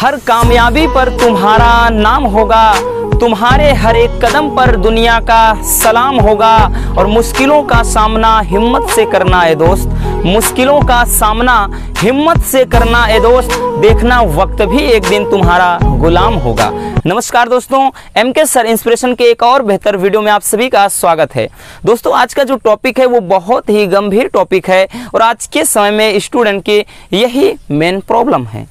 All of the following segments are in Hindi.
हर कामयाबी पर तुम्हारा नाम होगा। तुम्हारे हर एक कदम पर दुनिया का सलाम होगा और मुश्किलों का सामना हिम्मत से करना है दोस्त। मुश्किलों का सामना हिम्मत से करना है दोस्त। देखना वक्त भी एक दिन तुम्हारा गुलाम होगा। नमस्कार दोस्तों एम के सर इंस्पिरेशन के एक और बेहतर वीडियो में आप सभी का स्वागत है। दोस्तों, आज का जो टॉपिक है वो बहुत ही गंभीर टॉपिक है और आज के समय में स्टूडेंट की यही मेन प्रॉब्लम है।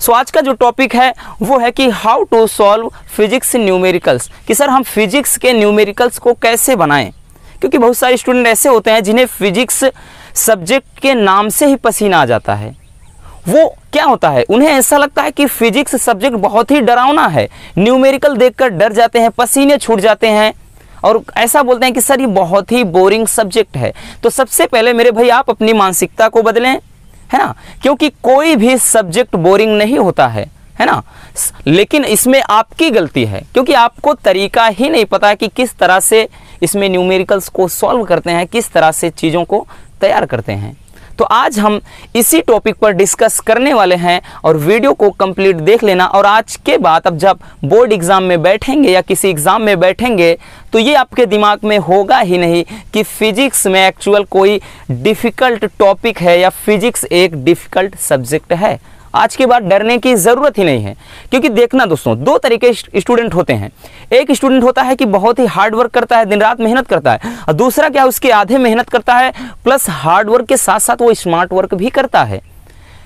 सो आज का जो टॉपिक है, वो है कि how to solve physics numericals कि सर हम फिजिक्स के न्यूमेरिकल्स को कैसे बनाएँ? क्योंकि बहुत सारे स्टूडेंट ऐसे होते हैं जिन्हें फिजिक्स सब्जेक्ट के नाम से ही पसीना आ जाता है। वो क्या होता है? उन्हें ऐसा लगता है कि फिजिक्स सब्जेक्ट बहुत ही डरावना है। न्यूमेरिकल देखकर डर जाते हैं, पसीने छूट जाते हैं। और ऐसा बोलते हैं कि सर ये बहुत ही बोरिंग सब्जेक्ट है। तो सबसे पहले मेरे भाई, आप अपनी मानसिकता को बदलें। है ना? क्योंकि कोई भी सब्जेक्ट बोरिंग नहीं होता है है ना? लेकिन इसमें आपकी गलती है, क्योंकि आपको तरीका ही नहीं पता कि किस तरह से इसमें न्यूमेरिकल्स को सॉल्व करते हैं, किस तरह से चीज़ों को तैयार करते हैं। तो आज हम इसी टॉपिक पर डिस्कस करने वाले हैं और वीडियो को कंप्लीट देख लेना। और आज के बाद अब जब बोर्ड एग्ज़ाम में बैठेंगे या किसी एग्ज़ाम में बैठेंगे तो ये आपके दिमाग में होगा ही नहीं कि फिजिक्स में एक्चुअल कोई डिफ़िकल्ट टॉपिक है या फिजिक्स एक डिफ़िकल्ट सब्जेक्ट है। आज के बाद डरने की ज़रूरत ही नहीं है। क्योंकि देखना दोस्तों, दो तरीके स्टूडेंट होते हैं। एक स्टूडेंट होता है कि बहुत ही हार्ड वर्क करता है, दिन रात मेहनत करता है। और दूसरा क्या, उसके आधे मेहनत करता है प्लस हार्ड वर्क के साथ साथ वो स्मार्ट वर्क भी करता है।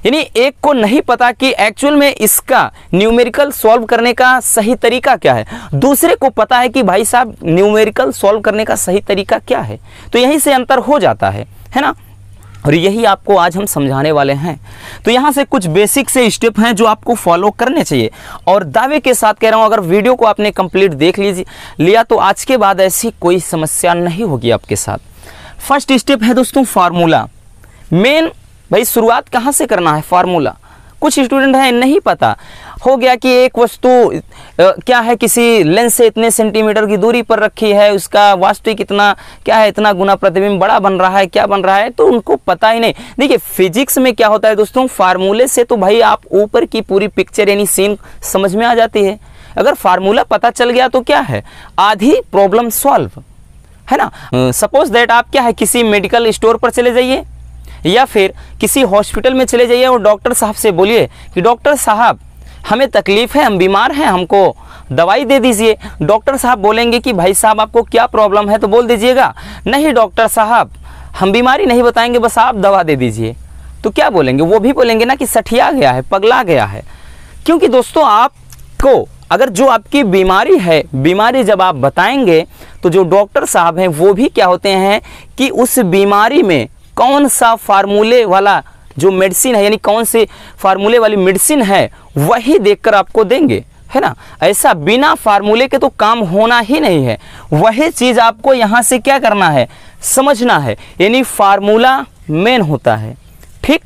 यानी एक को नहीं पता कि एक्चुअल में इसका न्यूमेरिकल सॉल्व करने का सही तरीका क्या है। दूसरे को पता है कि भाई साहब न्यूमेरिकल सॉल्व करने का सही तरीका क्या है। तो यहीं से अंतर हो जाता है है ना? और यही आपको आज हम समझाने वाले हैं। तो यहाँ से कुछ बेसिक से स्टेप हैं जो आपको फॉलो करने चाहिए। और दावे के साथ कह रहा हूँ, अगर वीडियो को आपने कंप्लीट देख लीजिए, लिया तो आज के बाद ऐसी कोई समस्या नहीं होगी आपके साथ। फ़र्स्ट स्टेप है दोस्तों फार्मूला मेन भाई शुरुआत कहाँ से करना है फार्मूला कुछ स्टूडेंट हैं नहीं पता। हो गया कि एक वस्तु क्या है किसी लेंस से इतने सेंटीमीटर की दूरी पर रखी है उसका वास्तविक इतना क्या है इतना गुना प्रतिबिंब बड़ा बन रहा है क्या बन रहा है तो उनको पता ही नहीं। देखिए फिजिक्स में क्या होता है दोस्तों फार्मूले से तो भाई आप ऊपर की पूरी पिक्चर यानी सीन समझ में आ जाती है। अगर फार्मूला पता चल गया तो क्या है? आधी प्रॉब्लम सॉल्व है ना? सपोज़ दैट आप क्या है किसी मेडिकल स्टोर पर चले जाइए। या फिर किसी हॉस्पिटल में चले जाइए और डॉक्टर साहब से बोलिए कि डॉक्टर साहब, हमें तकलीफ़ है, हम बीमार हैं, हमको दवाई दे दीजिए। डॉक्टर साहब बोलेंगे कि भाई साहब, आपको क्या प्रॉब्लम है? तो बोल दीजिएगा, नहीं डॉक्टर साहब, हम बीमारी नहीं बताएँगे, बस आप दवा दे दीजिए। तो क्या बोलेंगे? वो भी बोलेंगे ना कि सठिया गया है, पगला गया है। क्योंकि दोस्तों, आपको, अगर जो आपकी बीमारी है, बीमारी जब आप बताएँगे तो जो डॉक्टर साहब हैं, वो भी क्या होते हैं कि उस बीमारी में कौन सा फार्मूले वाला जो मेडिसिन है, यानी कौन से फार्मूले वाली मेडिसिन है, वही देखकर आपको देंगे, है ना? ऐसा बिना फार्मूले के तो काम होना ही नहीं है। वही चीज़ आपको यहाँ से क्या करना है? समझना है। यानी फार्मूला मेन होता है। ठीक?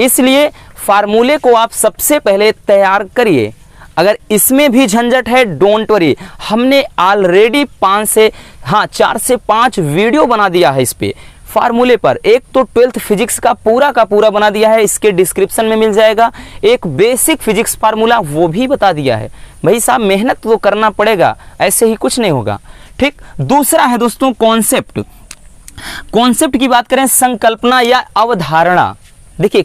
इसलिए फार्मूले को आप सबसे पहले तैयार करिए। अगर इसमें भी झंझट है, डोंट वरी। हमने ऑलरेडी पाँच से हाँ चार से पाँच वीडियो बना दिया है इस पर फार्मूले पर। एक तो ट्वेल्थ फिजिक्स का पूरा का पूरा बना दिया है, इसके डिस्क्रिप्शन में मिल जाएगा। एक बेसिक फिजिक्स फार्मूला वो भी बता दिया है। भाई साहब, मेहनत तो करना पड़ेगा, ऐसे ही कुछ नहीं होगा। ठीक, दूसरा है दोस्तों कॉन्सेप्ट कॉन्सेप्ट की बात करें, संकल्पना या अवधारणा। देखिए,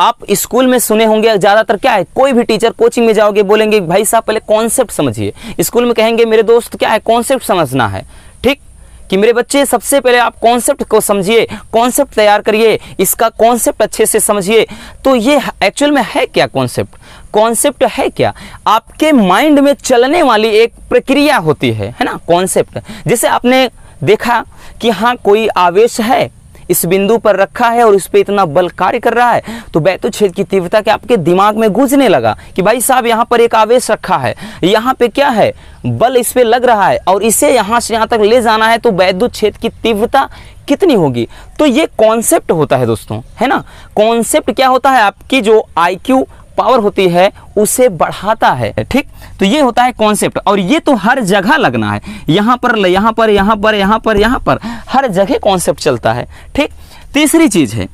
आप स्कूल में सुने होंगे, ज़्यादातर क्या है, कोई भी टीचर कोचिंग में जाओगे, बोलेंगे, भाई साहब, पहले कॉन्सेप्ट समझिए। स्कूल में कहेंगे, मेरे दोस्त, क्या है कॉन्सेप्ट समझना है। ठीक कि मेरे बच्चे, सबसे पहले आप कॉन्सेप्ट को समझिए कॉन्सेप्ट तैयार करिए, इसका कॉन्सेप्ट अच्छे से समझिए। तो ये एक्चुअल में है क्या कॉन्सेप्ट कॉन्सेप्ट है क्या? आपके माइंड में चलने वाली एक प्रक्रिया होती है है ना? कॉन्सेप्ट जैसे आपने देखा कि हाँ कोई आवेश है इस बिंदु पर रखा है और इस पर इतना बल कार्य कर रहा है तो बैतु छेद की तीव्रता के आपके दिमाग में गूंजने लगा कि भाई साहब यहाँ पर एक आवेश रखा है? यहाँ पे क्या है? बल इस पर लग रहा है और इसे यहाँ से यहाँ तक ले जाना है तो वैद्युत छेद की तीव्रता कितनी होगी? तो ये कॉन्सेप्ट होता है दोस्तों, है ना? कॉन्सेप्ट क्या होता है? आपकी जो आईक्यू पावर होती है, उसे बढ़ाता है, ठीक? तो ये होता है कॉन्सेप्ट और ये तो हर जगह लगना है। यहाँ पर यहाँ पर यहाँ पर यहाँ पर यहाँ पर, हर जगह कॉन्सेप्ट चलता है, ठीक? तीसरी चीज़ है,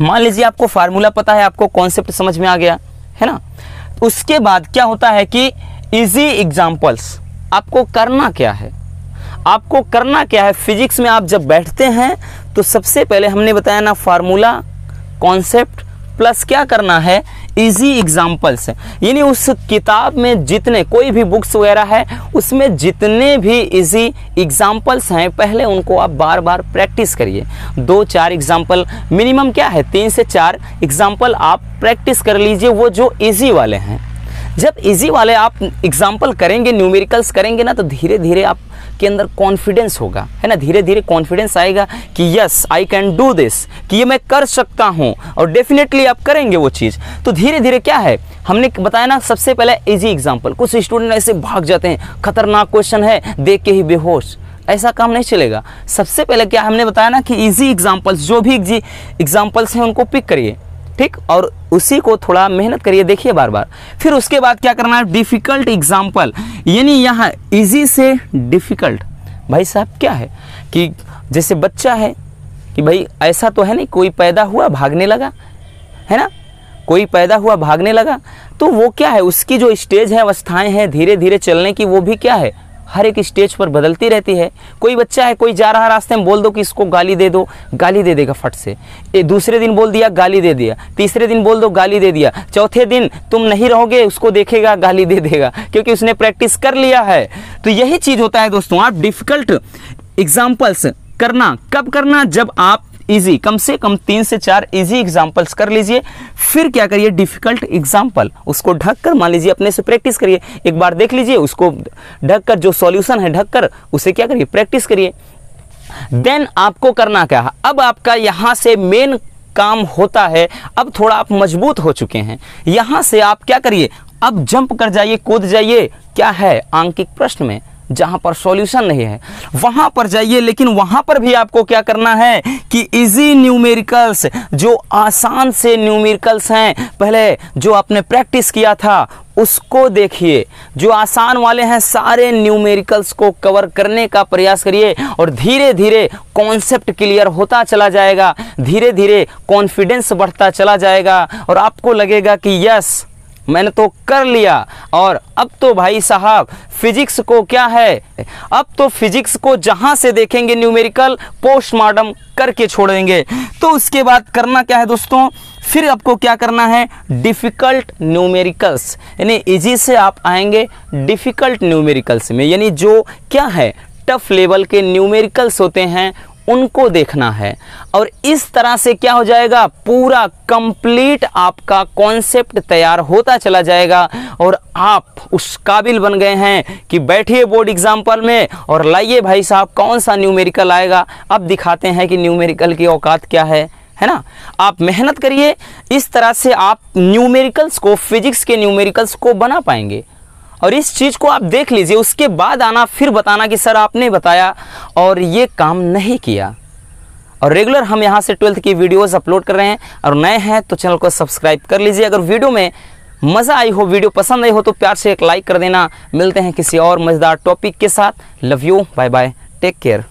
मान लीजिए आपको फार्मूला पता है, आपको कॉन्सेप्ट समझ में आ गया, है ना? उसके बाद क्या होता है कि इजी एग्जाम्पल्स आपको करना क्या है? आपको करना क्या है? फिजिक्स में आप जब बैठते हैं तो सबसे पहले हमने बताया ना फार्मूला कॉन्सेप्ट प्लस क्या करना है? इजी एग्जाम्पल्स यानी उस किताब में जितने कोई भी बुक्स वगैरह है, उसमें जितने भी इजी एग्जाम्पल्स हैं, पहले उनको आप बार बार प्रैक्टिस करिए। दो, चार एग्ज़ाम्पल मिनिमम क्या है? तीन से चार एग्ज़ाम्पल आप प्रैक्टिस कर लीजिए, वो जो इजी वाले हैं। जब इजी वाले आप एग्ज़ाम्पल करेंगे न्यूमेरिकल्स करेंगे ना तो धीरे धीरे आप के अंदर कॉन्फिडेंस होगा, है ना? धीरे धीरे कॉन्फिडेंस आएगा कि yes I can do this कि ये मैं कर सकता हूँ, और डेफिनेटली आप करेंगे वो चीज़। तो धीरे धीरे क्या है? हमने बताया ना, सबसे पहले इजी एग्ज़ाम्पल कुछ स्टूडेंट ऐसे भाग जाते हैं, खतरनाक क्वेश्चन है, देख के ही बेहोश, ऐसा काम नहीं चलेगा। सबसे पहले क्या हमने बताया ना कि इजी एग्जाम्पल्स जो भी एग्जाम्पल्स हैं, उनको पिक करिए। ठीक? और उसी को थोड़ा मेहनत करिए, देखिए बार बार फिर उसके बाद क्या करना है? डिफ़िकल्ट एग्ज़ाम्पल यानी यहाँ इजी से डिफ़िकल्ट भाई साहब, क्या है? कि जैसे बच्चा है कि भाई ऐसा तो है नहीं, कोई पैदा हुआ, भागने लगा, है ना? कोई पैदा हुआ, भागने लगा तो वो क्या है? उसकी जो स्टेज है, अवस्थाएँ हैं धीरे धीरे चलने की, वो भी क्या है? हर एक स्टेज पर बदलती रहती है। कोई बच्चा है, कोई जा रहा रास्ते में, बोल दो कि इसको गाली दे दो, गाली दे देगा फट से। ए, दूसरे दिन बोल दिया, गाली दे दिया। तीसरे दिन बोल दो, गाली दे दिया। चौथे दिन तुम नहीं रहोगे, उसको देखेगा, गाली दे देगा, क्योंकि उसने प्रैक्टिस कर लिया है। तो यही चीज़ होता है दोस्तों, आप डिफ़िकल्ट एग्जाम्पल्स करना, कब करना, जब आप इजी कम से कम तीन से चार इजी एग्जाम्पल्स कर लीजिए। फिर क्या करिए? डिफ़िकल्ट एग्ज़ाम्पल उसको ढक कर मान लीजिए अपने से प्रैक्टिस करिए। एक बार देख लीजिए, उसको ढक कर जो सॉल्यूशन है ढक कर उसे क्या करिए? प्रैक्टिस करिए। देन आपको करना क्या? है अब आपका यहाँ से मेन काम होता है, अब थोड़ा आप मज़बूत हो चुके हैं। यहाँ से आप क्या करिए? अब जंप कर जाइए, कूद जाइए। क्या है? आंकिक प्रश्न में। जहाँ पर सॉल्यूशन नहीं है। वहाँ पर जाइए, लेकिन वहाँ पर भी आपको क्या करना है कि इजी न्यूमेरिकल्स जो आसान से न्यूमेरिकल्स हैं, पहले जो आपने प्रैक्टिस किया था, उसको देखिए। जो आसान वाले हैं, सारे न्यूमेरिकल्स को कवर करने का प्रयास करिए और धीरे धीरे कॉन्सेप्ट क्लियर होता चला जाएगा धीरे धीरे कॉन्फिडेंस बढ़ता चला जाएगा और आपको लगेगा कि यस मैंने तो कर लिया। और अब तो भाई साहब फिजिक्स को क्या है? अब तो फिजिक्स को जहाँ से देखेंगे न्यूमेरिकल पोस्टमार्टम करके छोड़ेंगे। तो उसके बाद करना क्या है दोस्तों? फिर आपको क्या करना है? डिफ़िकल्ट न्यूमेरिकल्स यानी इजी से आप आएँगे डिफ़िकल्ट न्यूमेरिकल्स में। यानी जो क्या है? टफ लेवल के न्यूमेरिकल्स होते हैं उनको देखना है। और इस तरह से क्या हो जाएगा? पूरा कंप्लीट आपका कॉन्सेप्ट तैयार होता चला जाएगा। और आप उस काबिल बन गए हैं कि बैठिए बोर्ड एग्ज़ाम्पल में और लाइए भाई साहब, कौन सा न्यूमेरिकल आएगा? अब दिखाते हैं कि न्यूमेरिकल की औकात क्या है। है ना? आप मेहनत करिए। इस तरह से आप न्यूमेरिकल्स को फिजिक्स के न्यूमेरिकल्स को बना पाएँगे। और इस चीज़ को आप देख लीजिए, उसके बाद आना, फिर बताना कि, सर, आपने बताया और ये काम नहीं किया। और रेगुलर हम यहाँ से ट्वेल्थ की वीडियोस अपलोड कर रहे हैं। और नए हैं तो चैनल को सब्सक्राइब कर लीजिए। अगर वीडियो में मज़ा आई हो, वीडियो पसंद आई हो तो प्यार से एक लाइक कर देना। मिलते हैं किसी और मज़ेदार टॉपिक के साथ। Love you, bye bye, take care.